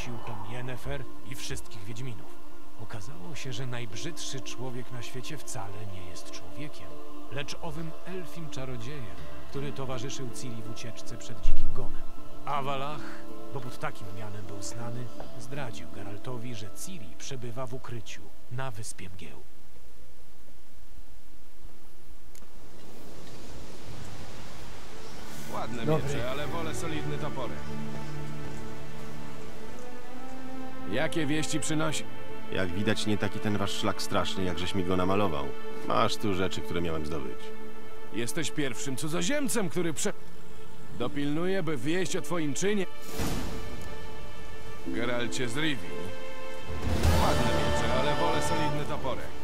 wysiłkom Yennefer i wszystkich Wiedźminów. Okazało się, że najbrzydszy człowiek na świecie wcale nie jest człowiekiem, lecz owym elfim czarodziejem, który towarzyszył Ciri w ucieczce przed dzikim gonem. Awalach, bo pod takim mianem był znany, zdradził Geraltowi, że Ciri przebywa w ukryciu na wyspie Mgieł. Ładne Dobry. miecze, ale wolę solidny toporek. Jakie wieści przynosi? Jak widać, nie taki ten wasz szlak straszny, jak żeś mi go namalował. Masz tu rzeczy, które miałem zdobyć. Jesteś pierwszym cudzoziemcem, który prze... Dopilnuję, by wieść o twoim czynie. Geralcie z Rivi. Ładne miecze, ale wolę solidny toporek.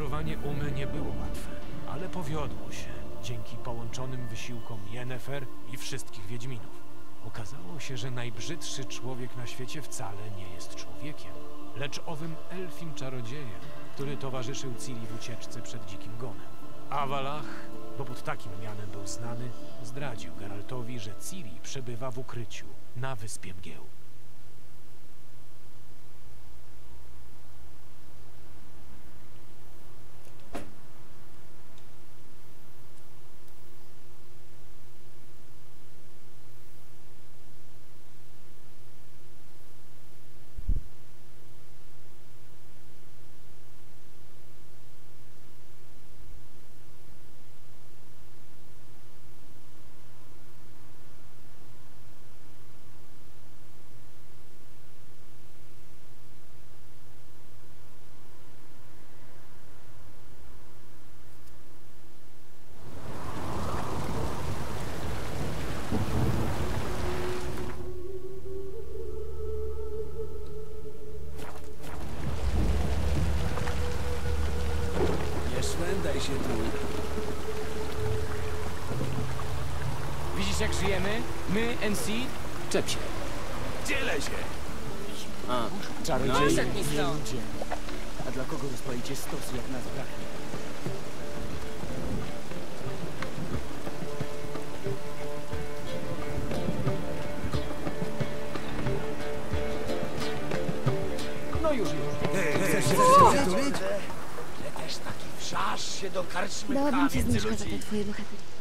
Odczarowanie Umy nie było łatwe, ale powiodło się dzięki połączonym wysiłkom Yennefer i wszystkich Wiedźminów. Okazało się, że najbrzydszy człowiek na świecie wcale nie jest człowiekiem, lecz owym elfim czarodziejem, który towarzyszył Ciri w ucieczce przed dzikim gonem. Awalach, bo pod takim mianem był znany, zdradził Geraltowi, że Ciri przebywa w ukryciu na wyspie Mgieł. NC? Czep się. Dzielę się! Nie stąd. ludzie. A dla kogo rozpalicie stosy, jak nas braknie? No już, już. Wrzasz się do karczmy Dałabym ci zniżkę za te twoje bohatery.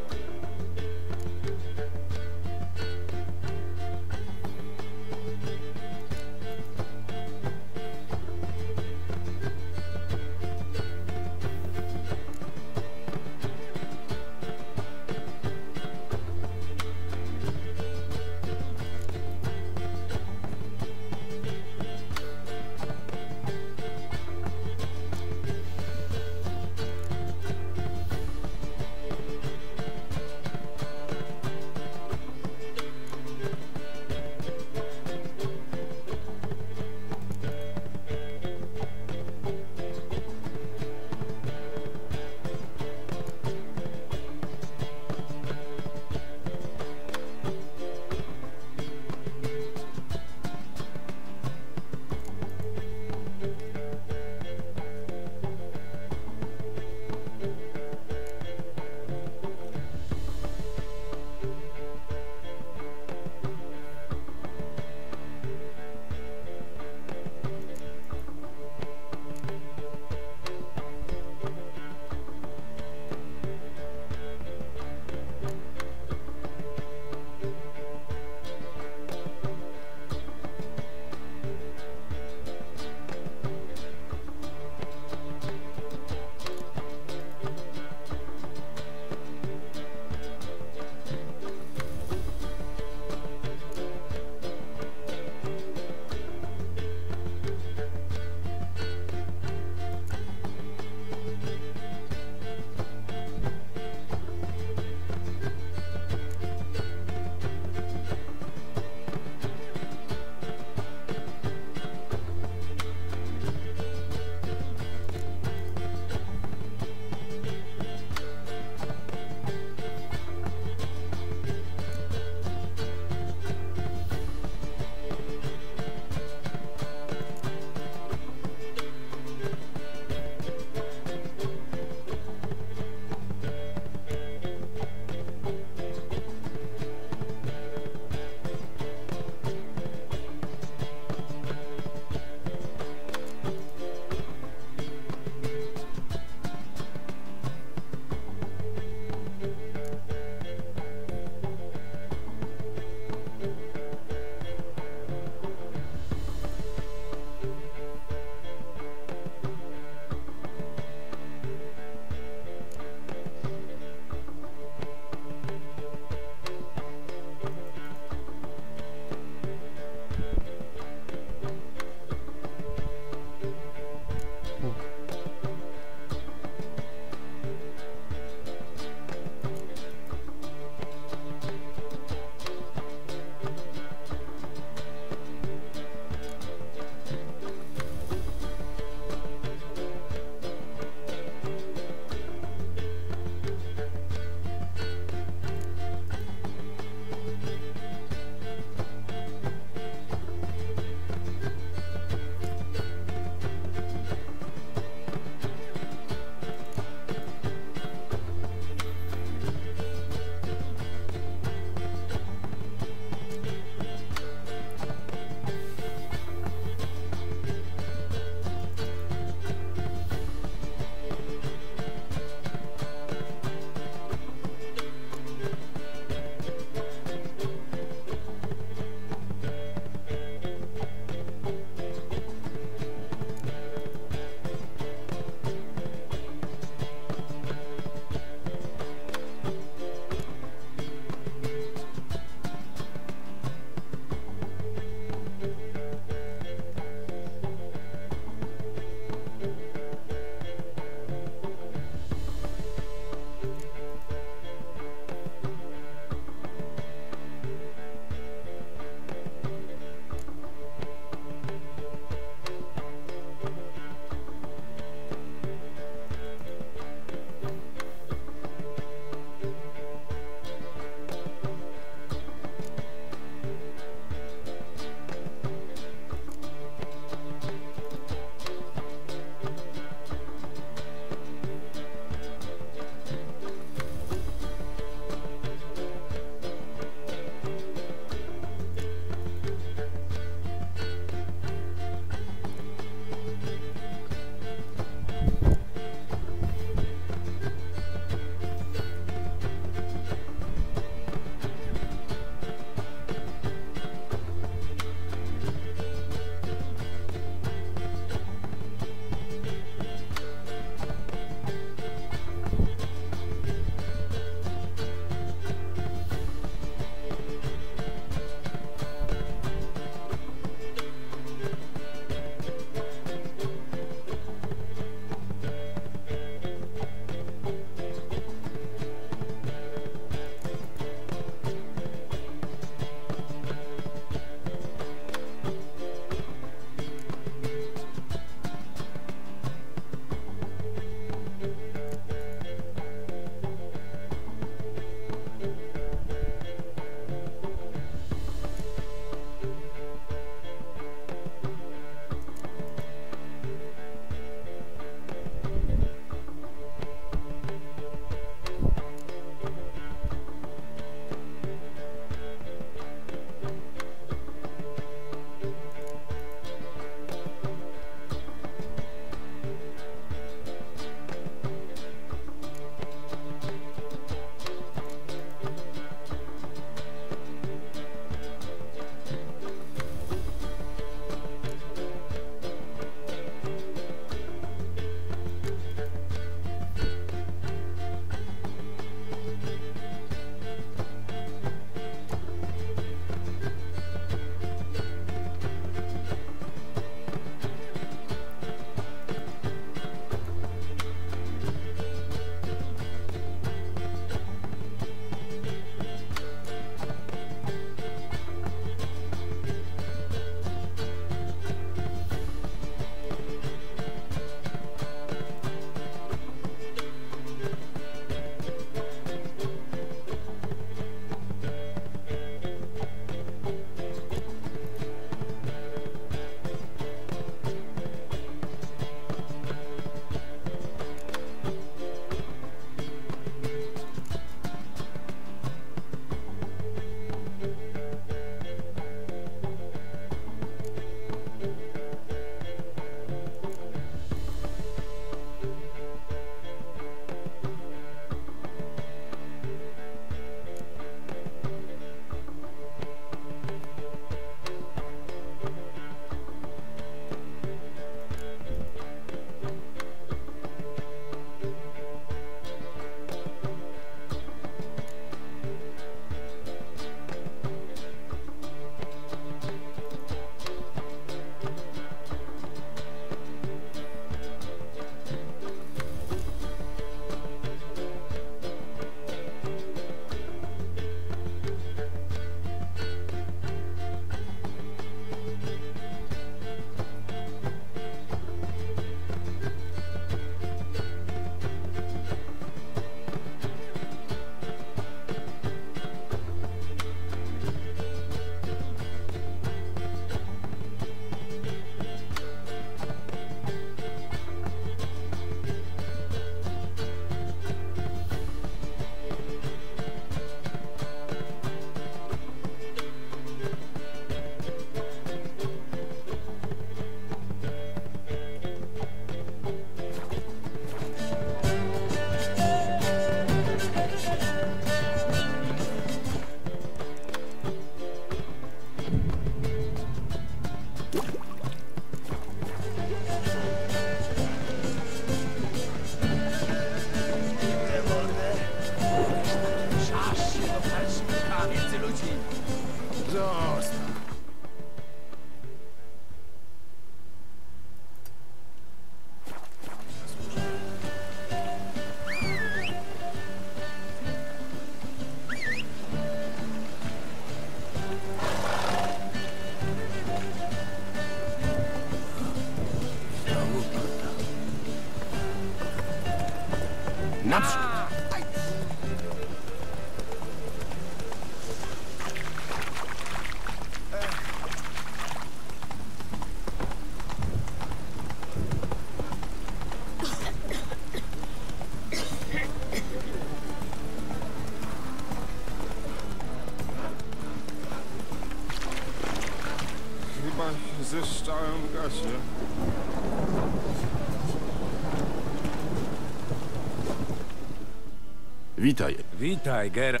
Witaj. Witaj, Ger.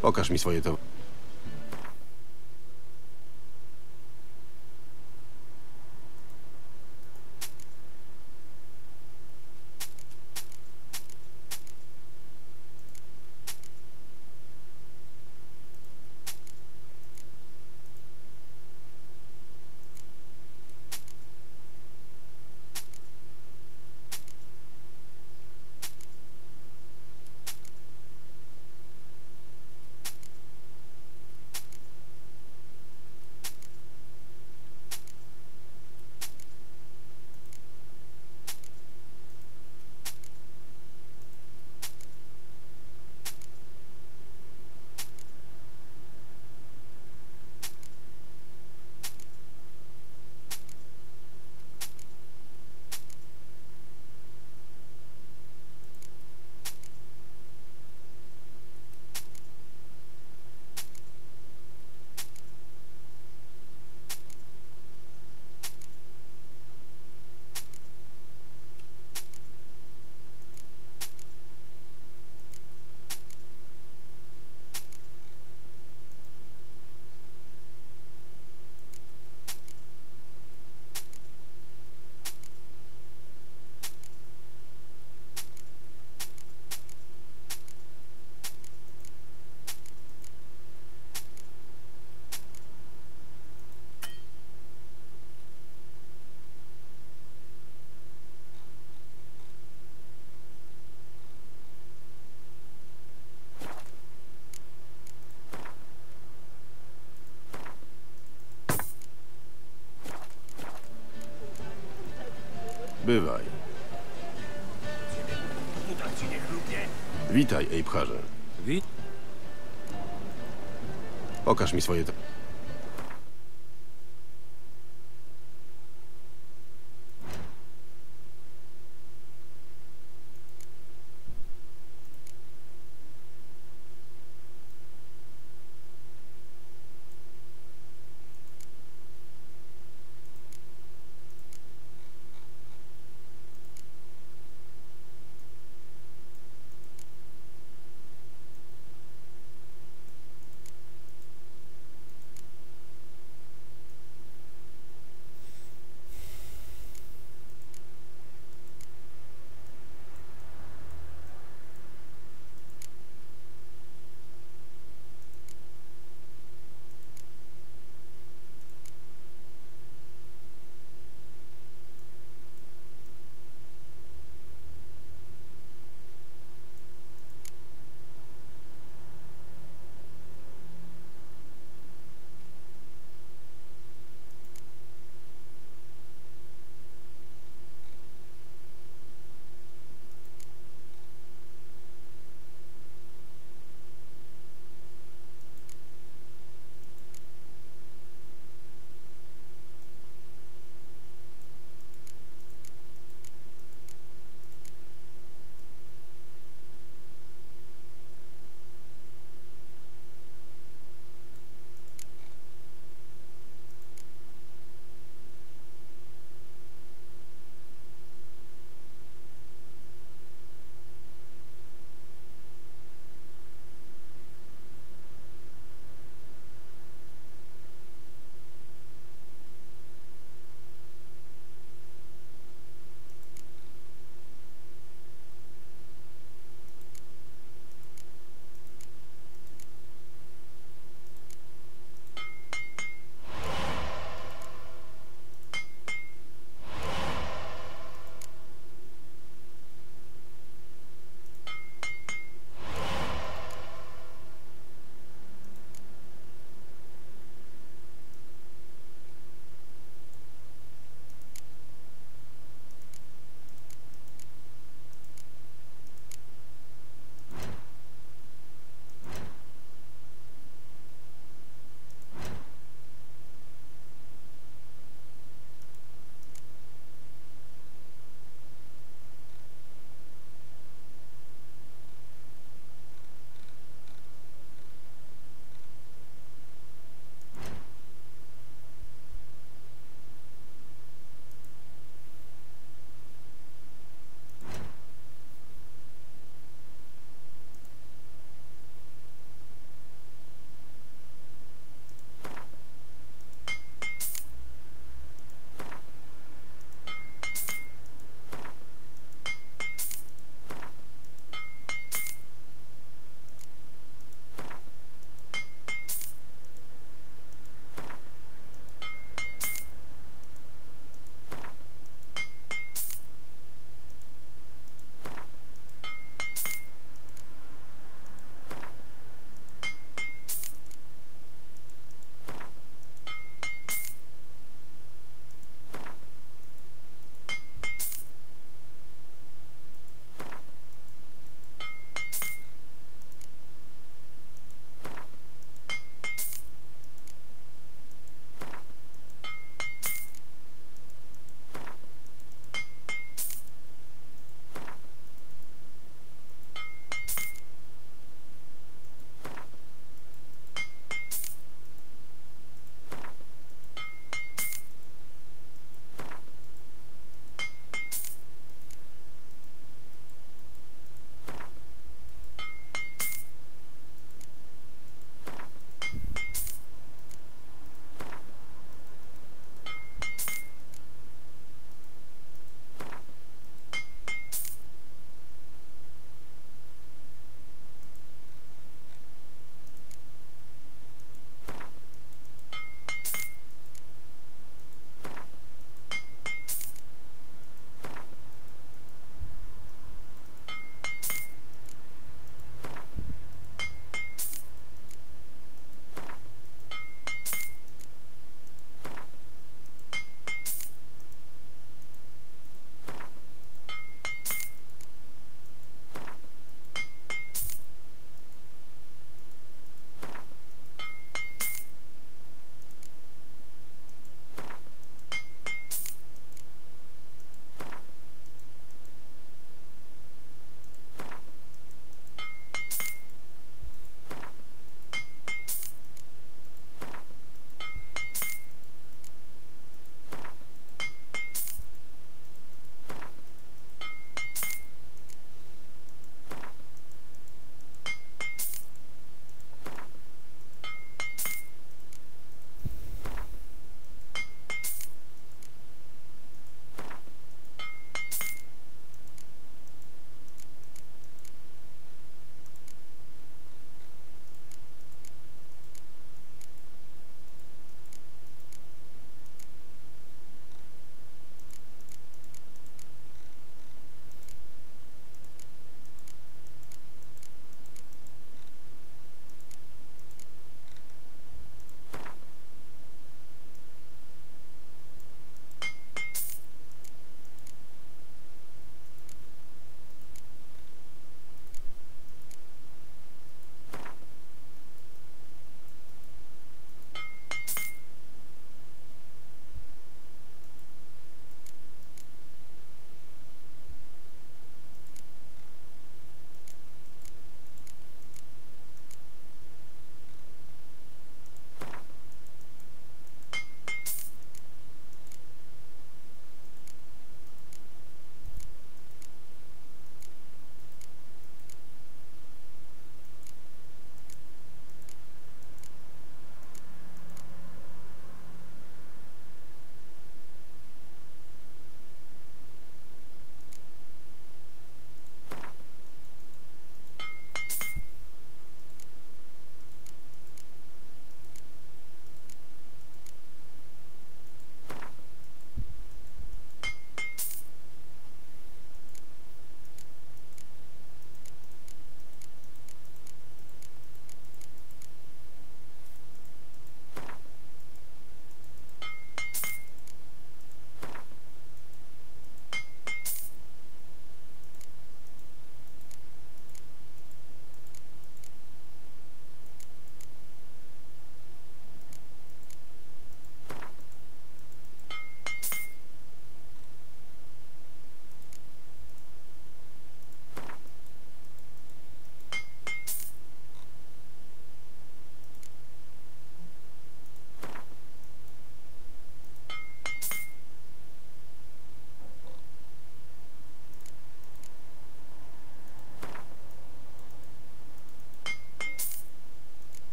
Pokaż mi swoje to. Bywaj. Witaj, Ejbharze. Wit. Pokaż mi swoje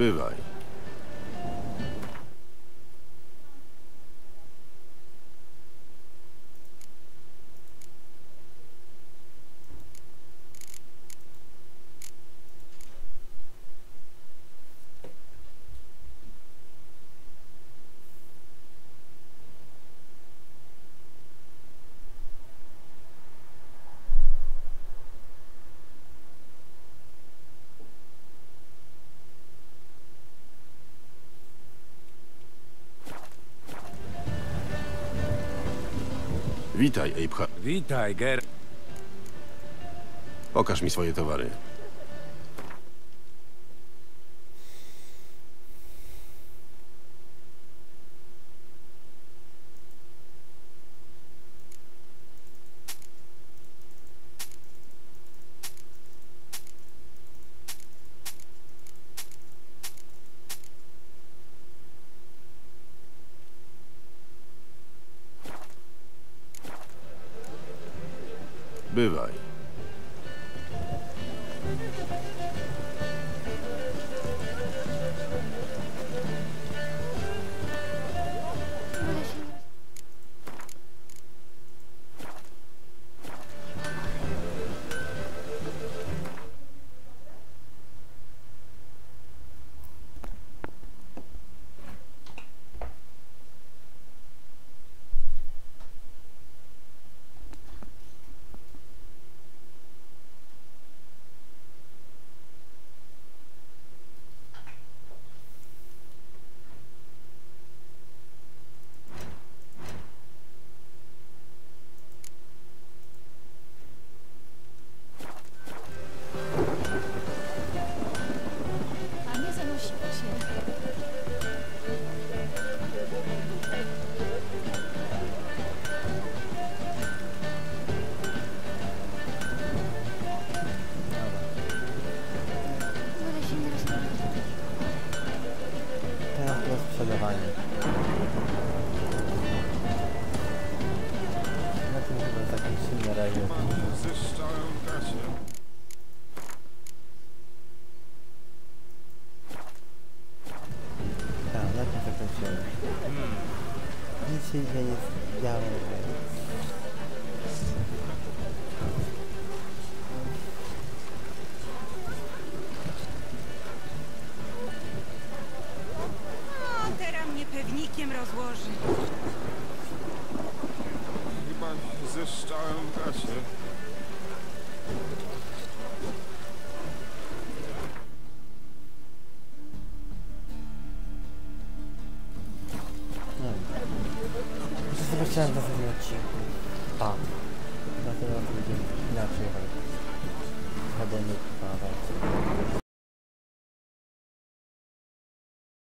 Bywaj. Witaj, Abe Witaj, Ger... Pokaż mi swoje towary. understand